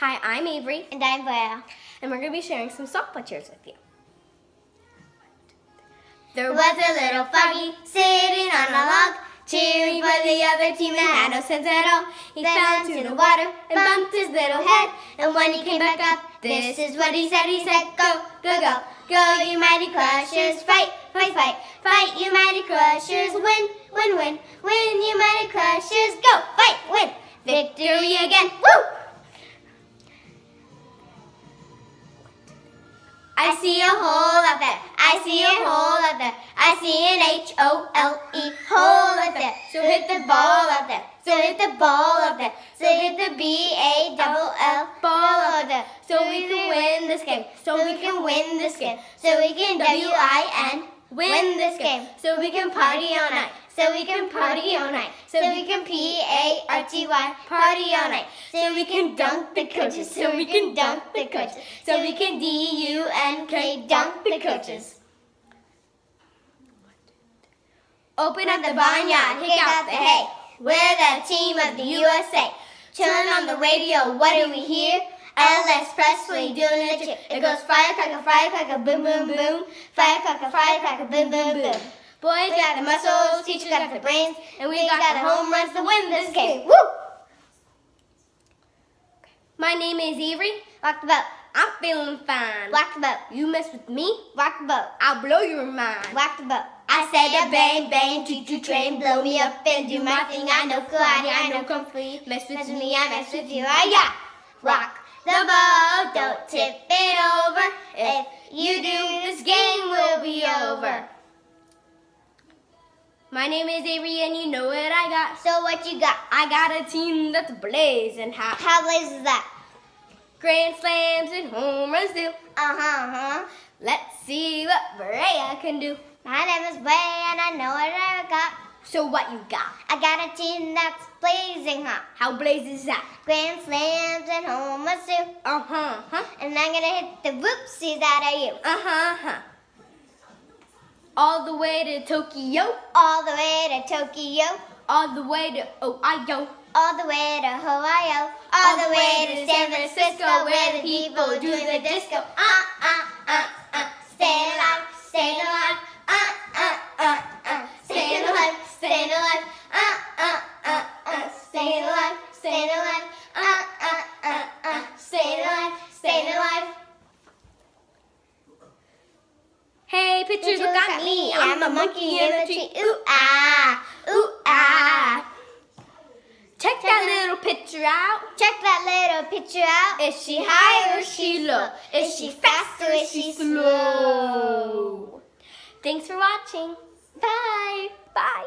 Hi, I'm Avery. And I'm Blair. And we're going to be sharing some sock pictures with you. There was a little foggy sitting on a log, cheering for the other team that had no sense at all. He fell into the water and bumped his little head. And when he came back up, this is what he said. He said, Go, go, go, go, you mighty crushers, fight, fight, fight, fight, you mighty crushers, win, win, win, win, you mighty crushers, go, fight, win, victory again, woo! I see a hole up there. I see a hole up there. I see an H-O-L-E hole up there. So hit the ball up there. So hit the ball up there. So hit the B-A-double-L ball up there. So we can win this game. So we can win this game. So we can W-I-N win this game. So we can party all night. So we can party all night. So we can P-A-R-T-Y party all night. So we can dunk the coaches. So we can dunk the coaches. So we can D-U-N-K dunk the coaches. Open up the barnyard, kick out the hay. We're the team of the USA. Turn on the radio, what do we hear? Elvis Presley doing a chip. It goes firecracker, firecracker, boom, boom, boom. Firecracker, firecracker, boom, boom, boom. Boys got the muscles, teacher got the brains, and we got the home runs to win this game. Woo! My name is Avery. Rock the boat. I'm feeling fine. Rock the boat. You mess with me, Rock the boat. I'll blow your mind. Rock the boat. I said a bang bang, choo choo train, blow me up and do my thing. I know karate, I know kung fu. Mess with Mess with me, I mess with you. I yeah. Rock the boat, don't tip it over. If you do, this game will be over. My name is Avery and you know what I got. So what you got? I got a team that's blazing hot. How blaze is that? Grand slams and home runs too. Uh huh, uh huh. Let's see what Brea can do. My name is Bray and I know what I got. So what you got? I got a team that's blazing hot. How blazes that? Grand slams and home runs too. Uh-huh, huh? And I'm gonna hit the whoopsies out of you. Uh-huh, huh. All the way to Tokyo, All the way to Tokyo. all the way to Ohio, All the way to Ohio, all the way to San Francisco, where the people do the disco. Uh, uh, uh, uh, pictures, look at me. I'm a monkey in a tree. Ooh ah, ooh ah. Check that little picture out. Check that little picture out. Is she high or is she low? Is she fast or is she slow? Thanks for watching. Bye. Bye.